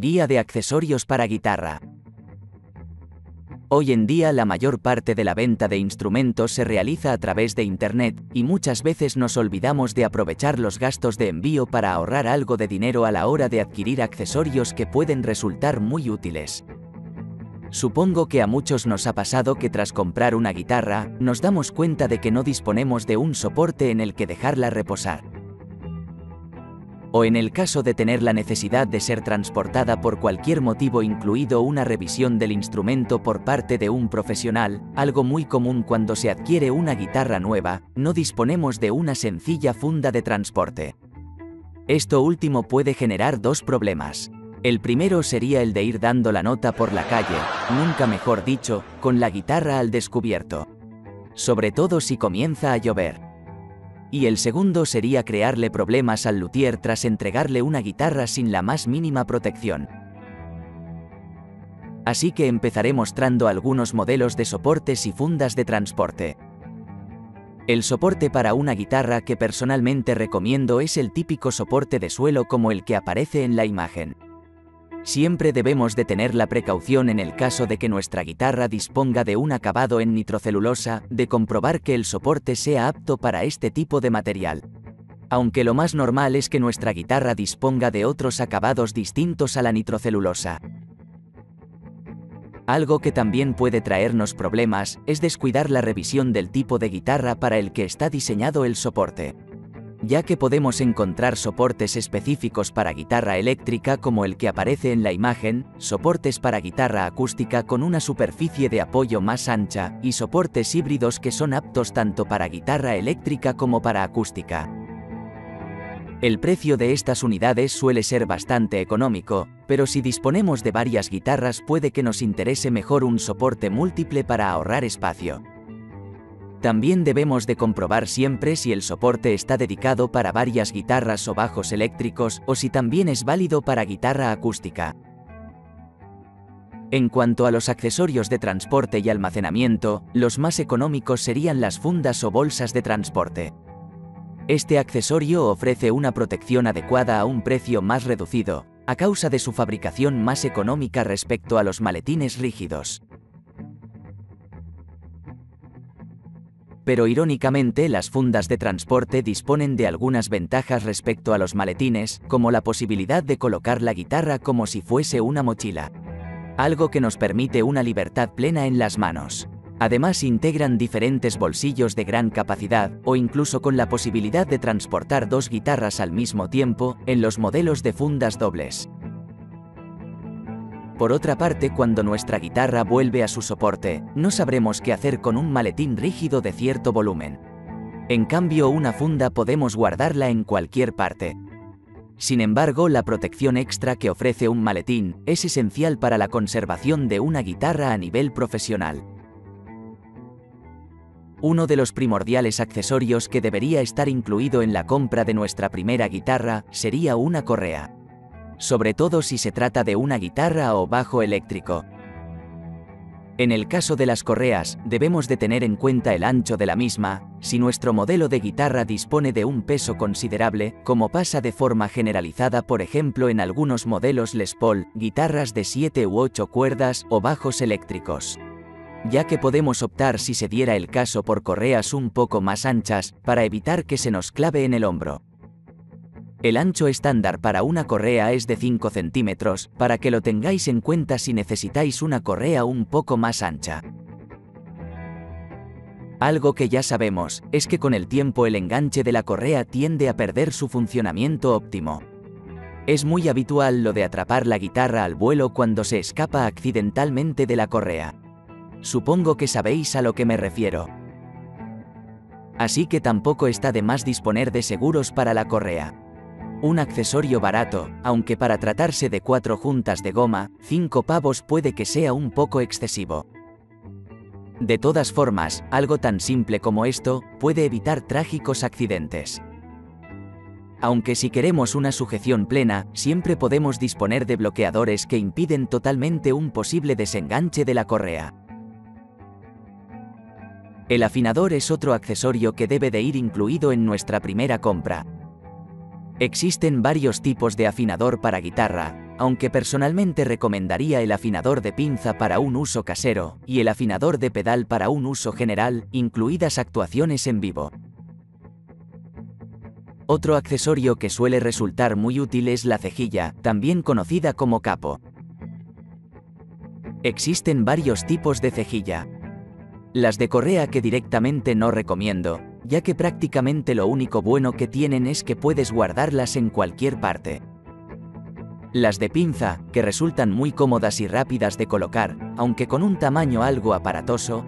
Guía de accesorios para guitarra. Hoy en día la mayor parte de la venta de instrumentos se realiza a través de Internet, y muchas veces nos olvidamos de aprovechar los gastos de envío para ahorrar algo de dinero a la hora de adquirir accesorios que pueden resultar muy útiles. Supongo que a muchos nos ha pasado que tras comprar una guitarra, nos damos cuenta de que no disponemos de un soporte en el que dejarla reposar o en el caso de tener la necesidad de ser transportada por cualquier motivo incluido una revisión del instrumento por parte de un profesional, algo muy común cuando se adquiere una guitarra nueva, no disponemos de una sencilla funda de transporte. Esto último puede generar dos problemas. El primero sería el de ir dando la nota por la calle, nunca mejor dicho, con la guitarra al descubierto. Sobre todo si comienza a llover y el segundo sería crearle problemas al luthier tras entregarle una guitarra sin la más mínima protección. Así que empezaré mostrando algunos modelos de soportes y fundas de transporte. El soporte para una guitarra que personalmente recomiendo es el típico soporte de suelo como el que aparece en la imagen. Siempre debemos de tener la precaución en el caso de que nuestra guitarra disponga de un acabado en nitrocelulosa, de comprobar que el soporte sea apto para este tipo de material. Aunque lo más normal es que nuestra guitarra disponga de otros acabados distintos a la nitrocelulosa. Algo que también puede traernos problemas es descuidar la revisión del tipo de guitarra para el que está diseñado el soporte ya que podemos encontrar soportes específicos para guitarra eléctrica como el que aparece en la imagen, soportes para guitarra acústica con una superficie de apoyo más ancha, y soportes híbridos que son aptos tanto para guitarra eléctrica como para acústica. El precio de estas unidades suele ser bastante económico, pero si disponemos de varias guitarras puede que nos interese mejor un soporte múltiple para ahorrar espacio. También debemos de comprobar siempre si el soporte está dedicado para varias guitarras o bajos eléctricos o si también es válido para guitarra acústica. En cuanto a los accesorios de transporte y almacenamiento, los más económicos serían las fundas o bolsas de transporte. Este accesorio ofrece una protección adecuada a un precio más reducido, a causa de su fabricación más económica respecto a los maletines rígidos. Pero irónicamente las fundas de transporte disponen de algunas ventajas respecto a los maletines, como la posibilidad de colocar la guitarra como si fuese una mochila. Algo que nos permite una libertad plena en las manos. Además integran diferentes bolsillos de gran capacidad, o incluso con la posibilidad de transportar dos guitarras al mismo tiempo, en los modelos de fundas dobles. Por otra parte, cuando nuestra guitarra vuelve a su soporte, no sabremos qué hacer con un maletín rígido de cierto volumen. En cambio, una funda podemos guardarla en cualquier parte. Sin embargo, la protección extra que ofrece un maletín es esencial para la conservación de una guitarra a nivel profesional. Uno de los primordiales accesorios que debería estar incluido en la compra de nuestra primera guitarra sería una correa sobre todo si se trata de una guitarra o bajo eléctrico. En el caso de las correas, debemos de tener en cuenta el ancho de la misma, si nuestro modelo de guitarra dispone de un peso considerable, como pasa de forma generalizada por ejemplo en algunos modelos Les Paul, guitarras de 7 u 8 cuerdas o bajos eléctricos. Ya que podemos optar si se diera el caso por correas un poco más anchas, para evitar que se nos clave en el hombro. El ancho estándar para una correa es de 5 centímetros, para que lo tengáis en cuenta si necesitáis una correa un poco más ancha. Algo que ya sabemos, es que con el tiempo el enganche de la correa tiende a perder su funcionamiento óptimo. Es muy habitual lo de atrapar la guitarra al vuelo cuando se escapa accidentalmente de la correa. Supongo que sabéis a lo que me refiero. Así que tampoco está de más disponer de seguros para la correa. Un accesorio barato, aunque para tratarse de cuatro juntas de goma, cinco pavos puede que sea un poco excesivo. De todas formas, algo tan simple como esto puede evitar trágicos accidentes. Aunque si queremos una sujeción plena, siempre podemos disponer de bloqueadores que impiden totalmente un posible desenganche de la correa. El afinador es otro accesorio que debe de ir incluido en nuestra primera compra, Existen varios tipos de afinador para guitarra, aunque personalmente recomendaría el afinador de pinza para un uso casero y el afinador de pedal para un uso general, incluidas actuaciones en vivo. Otro accesorio que suele resultar muy útil es la cejilla, también conocida como capo. Existen varios tipos de cejilla. Las de correa que directamente no recomiendo, ya que prácticamente lo único bueno que tienen es que puedes guardarlas en cualquier parte. Las de pinza, que resultan muy cómodas y rápidas de colocar, aunque con un tamaño algo aparatoso,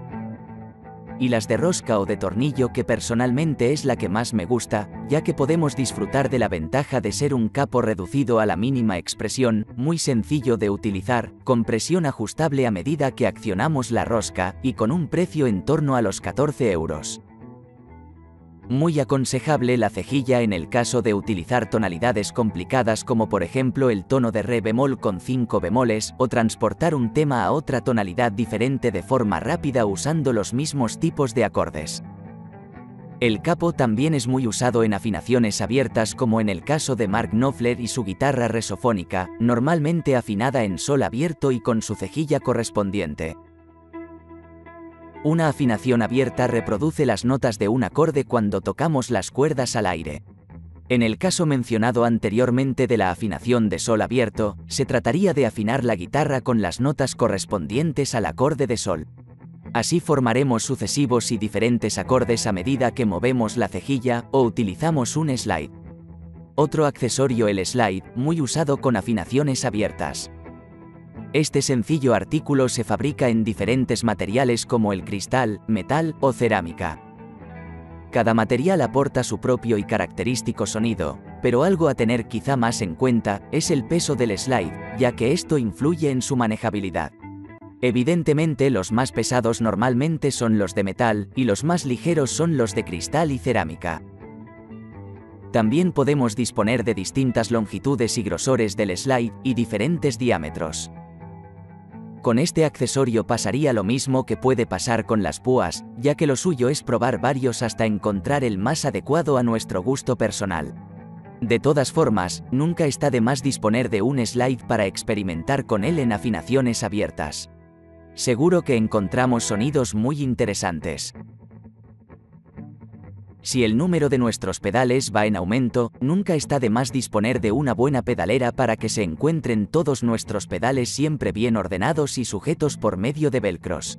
y las de rosca o de tornillo que personalmente es la que más me gusta, ya que podemos disfrutar de la ventaja de ser un capo reducido a la mínima expresión, muy sencillo de utilizar, con presión ajustable a medida que accionamos la rosca, y con un precio en torno a los 14 euros. Muy aconsejable la cejilla en el caso de utilizar tonalidades complicadas como por ejemplo el tono de re bemol con 5 bemoles o transportar un tema a otra tonalidad diferente de forma rápida usando los mismos tipos de acordes. El capo también es muy usado en afinaciones abiertas como en el caso de Mark Knopfler y su guitarra resofónica, normalmente afinada en sol abierto y con su cejilla correspondiente. Una afinación abierta reproduce las notas de un acorde cuando tocamos las cuerdas al aire. En el caso mencionado anteriormente de la afinación de sol abierto, se trataría de afinar la guitarra con las notas correspondientes al acorde de sol. Así formaremos sucesivos y diferentes acordes a medida que movemos la cejilla o utilizamos un slide. Otro accesorio el slide, muy usado con afinaciones abiertas. Este sencillo artículo se fabrica en diferentes materiales como el cristal, metal o cerámica. Cada material aporta su propio y característico sonido, pero algo a tener quizá más en cuenta es el peso del slide, ya que esto influye en su manejabilidad. Evidentemente los más pesados normalmente son los de metal y los más ligeros son los de cristal y cerámica. También podemos disponer de distintas longitudes y grosores del slide y diferentes diámetros. Con este accesorio pasaría lo mismo que puede pasar con las púas, ya que lo suyo es probar varios hasta encontrar el más adecuado a nuestro gusto personal. De todas formas, nunca está de más disponer de un slide para experimentar con él en afinaciones abiertas. Seguro que encontramos sonidos muy interesantes. Si el número de nuestros pedales va en aumento, nunca está de más disponer de una buena pedalera para que se encuentren todos nuestros pedales siempre bien ordenados y sujetos por medio de velcros.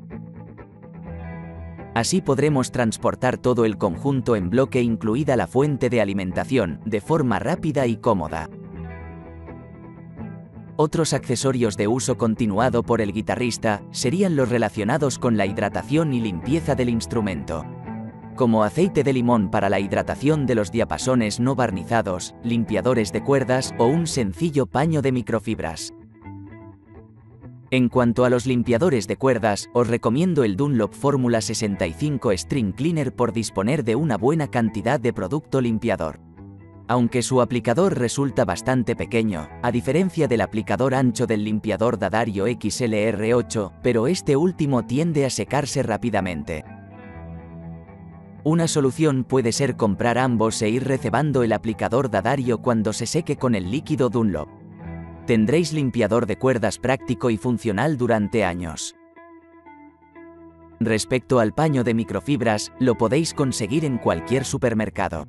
Así podremos transportar todo el conjunto en bloque incluida la fuente de alimentación, de forma rápida y cómoda. Otros accesorios de uso continuado por el guitarrista serían los relacionados con la hidratación y limpieza del instrumento como aceite de limón para la hidratación de los diapasones no barnizados, limpiadores de cuerdas o un sencillo paño de microfibras. En cuanto a los limpiadores de cuerdas, os recomiendo el Dunlop Fórmula 65 String Cleaner por disponer de una buena cantidad de producto limpiador. Aunque su aplicador resulta bastante pequeño, a diferencia del aplicador ancho del limpiador Dadario XLR8, pero este último tiende a secarse rápidamente. Una solución puede ser comprar ambos e ir recebando el aplicador Dadario cuando se seque con el líquido Dunlop. Tendréis limpiador de cuerdas práctico y funcional durante años. Respecto al paño de microfibras, lo podéis conseguir en cualquier supermercado.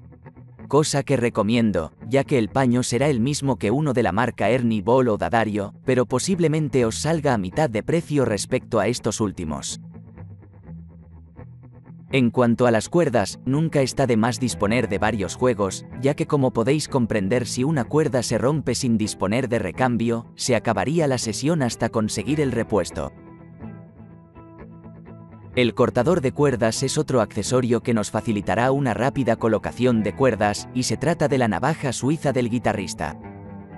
Cosa que recomiendo, ya que el paño será el mismo que uno de la marca Ernie Ball o Dadario, pero posiblemente os salga a mitad de precio respecto a estos últimos. En cuanto a las cuerdas, nunca está de más disponer de varios juegos, ya que como podéis comprender si una cuerda se rompe sin disponer de recambio, se acabaría la sesión hasta conseguir el repuesto. El cortador de cuerdas es otro accesorio que nos facilitará una rápida colocación de cuerdas, y se trata de la navaja suiza del guitarrista.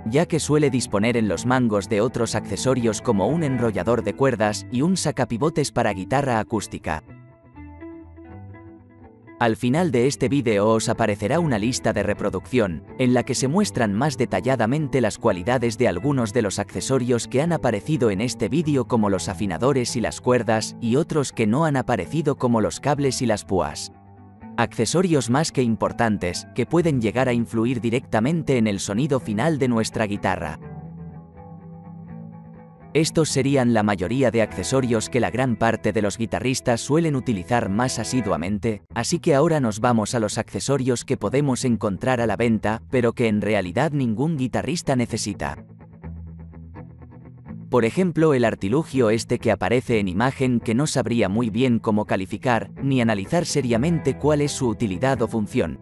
Ya que suele disponer en los mangos de otros accesorios como un enrollador de cuerdas y un sacapivotes para guitarra acústica. Al final de este vídeo os aparecerá una lista de reproducción, en la que se muestran más detalladamente las cualidades de algunos de los accesorios que han aparecido en este vídeo como los afinadores y las cuerdas, y otros que no han aparecido como los cables y las púas. Accesorios más que importantes, que pueden llegar a influir directamente en el sonido final de nuestra guitarra. Estos serían la mayoría de accesorios que la gran parte de los guitarristas suelen utilizar más asiduamente, así que ahora nos vamos a los accesorios que podemos encontrar a la venta, pero que en realidad ningún guitarrista necesita. Por ejemplo, el artilugio este que aparece en imagen que no sabría muy bien cómo calificar, ni analizar seriamente cuál es su utilidad o función.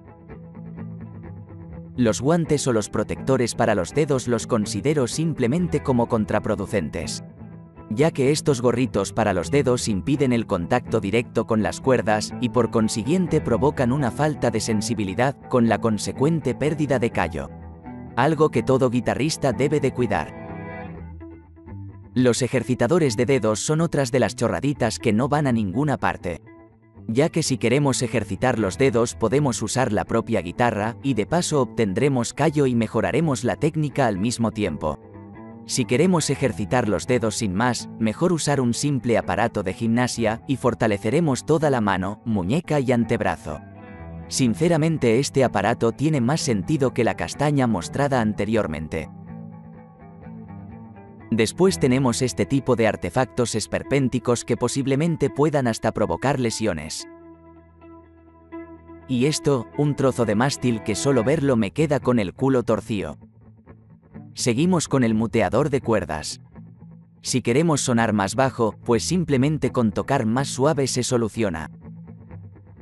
Los guantes o los protectores para los dedos los considero simplemente como contraproducentes. Ya que estos gorritos para los dedos impiden el contacto directo con las cuerdas y por consiguiente provocan una falta de sensibilidad con la consecuente pérdida de callo. Algo que todo guitarrista debe de cuidar. Los ejercitadores de dedos son otras de las chorraditas que no van a ninguna parte ya que si queremos ejercitar los dedos podemos usar la propia guitarra y de paso obtendremos callo y mejoraremos la técnica al mismo tiempo. Si queremos ejercitar los dedos sin más, mejor usar un simple aparato de gimnasia y fortaleceremos toda la mano, muñeca y antebrazo. Sinceramente este aparato tiene más sentido que la castaña mostrada anteriormente. Después tenemos este tipo de artefactos esperpénticos que posiblemente puedan hasta provocar lesiones. Y esto, un trozo de mástil que solo verlo me queda con el culo torcido. Seguimos con el muteador de cuerdas. Si queremos sonar más bajo, pues simplemente con tocar más suave se soluciona.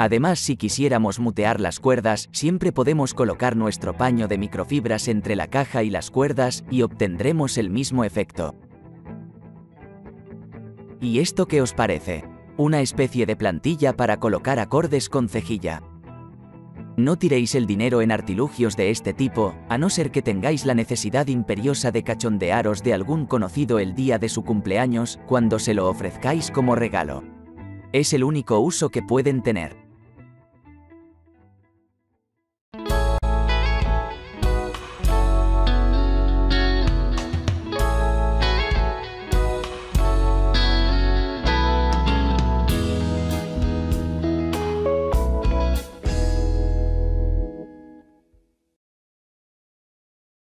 Además, si quisiéramos mutear las cuerdas, siempre podemos colocar nuestro paño de microfibras entre la caja y las cuerdas y obtendremos el mismo efecto. ¿Y esto qué os parece? Una especie de plantilla para colocar acordes con cejilla. No tiréis el dinero en artilugios de este tipo, a no ser que tengáis la necesidad imperiosa de cachondearos de algún conocido el día de su cumpleaños, cuando se lo ofrezcáis como regalo. Es el único uso que pueden tener.